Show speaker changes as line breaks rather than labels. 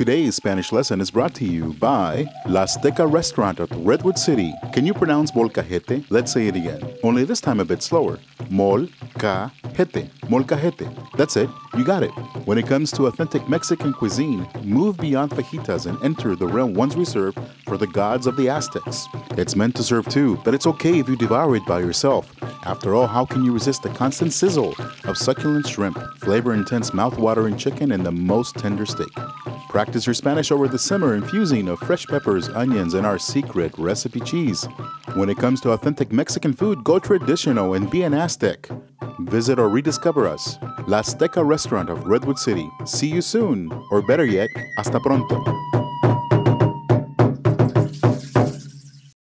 Today's Spanish lesson is brought to you by La Azteca Restaurant at Redwood City. Can you pronounce molcajete? Let's say it again, only this time a bit slower. Molcajete. Molcajete. That's it. You got it. When it comes to authentic Mexican cuisine, move beyond fajitas and enter the realm once reserved for the gods of the Aztecs. It's meant to serve two, but it's okay if you devour it by yourself. After all, how can you resist the constant sizzle of succulent shrimp, flavor intense mouth-watering chicken, and the most tender steak? Practice your Spanish over the simmer infusing of fresh peppers, onions, and our secret recipe cheese. When it comes to authentic Mexican food, go traditional and be an Aztec. Visit or rediscover us. La Azteca Restaurant of Redwood City. See you soon, or better yet, hasta pronto.